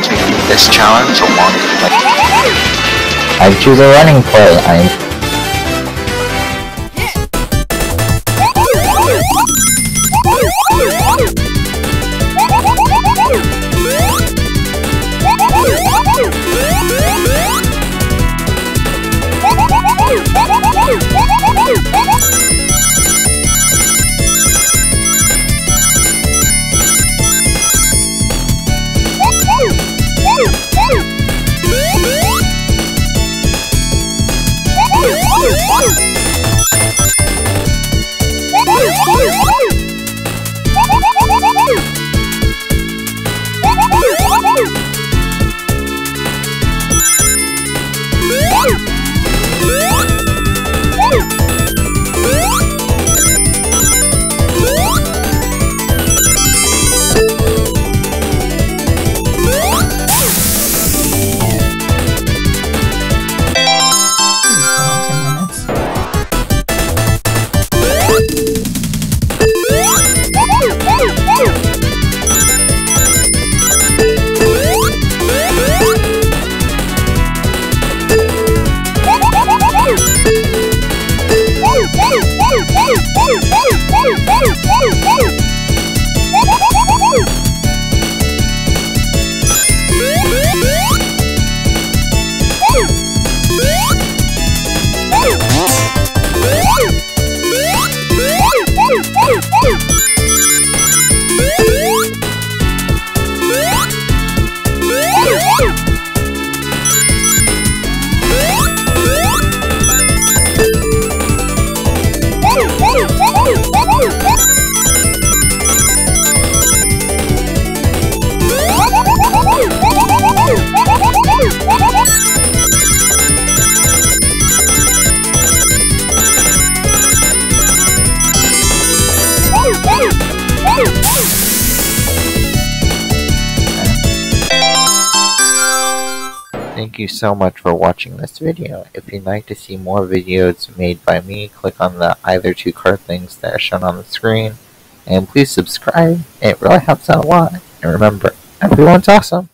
to beat this challenge along with I choose a running play. I'm Oh, oh, oh. Thank you so much for watching this video. If you'd like to see more videos made by me, click on the either two card links that are shown on the screen. And please subscribe, it really helps out a lot. And remember, everyone's awesome.